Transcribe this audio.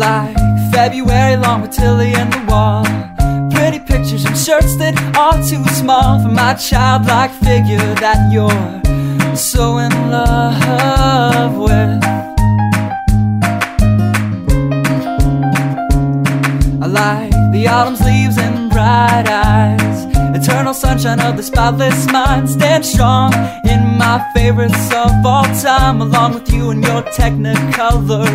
like February long with Tilly and the wall. Pretty pictures and shirts that are too small for my childlike figure that you're so in love with. I like the autumn's leaves and bright eyes. Eternal sunshine of the spotless mind. Stand strong in my favorites of all time, along with you and your technicolor.